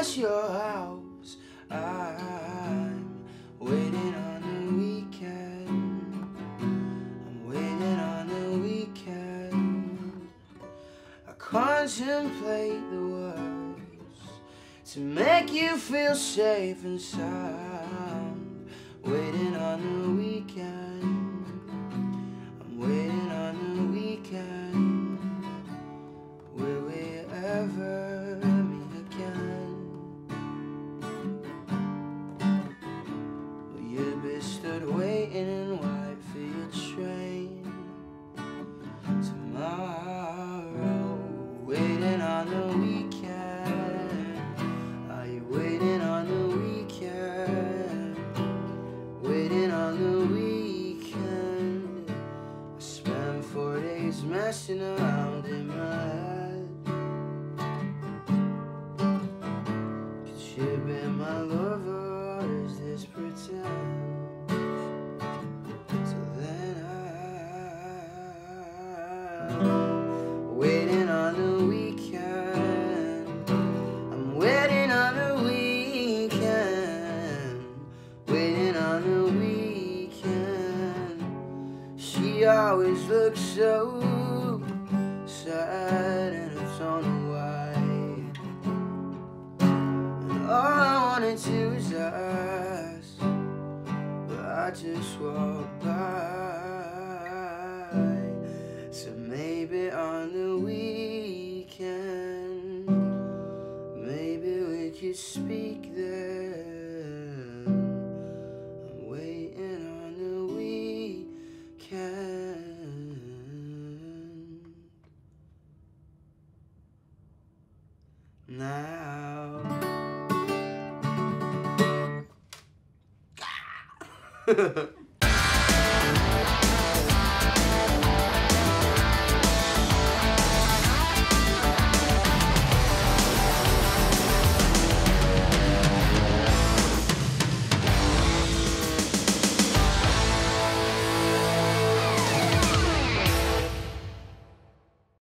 past your house. I'm waiting on the weekend. I'm waiting on the weekend. I contemplate the words to make you feel safe and sound. Waiting on the weekend. Stood waiting in white for your train tomorrow? Waiting on the weekend. Are you waiting on the weekend? Waiting on the weekend. I spent four days messing around in my head. Could you be my lover or is this pretend? She always looks so sad and it's on white. And all I wanted to is ask, but I just walk by. So maybe on the weekend, maybe we could speak then. Now.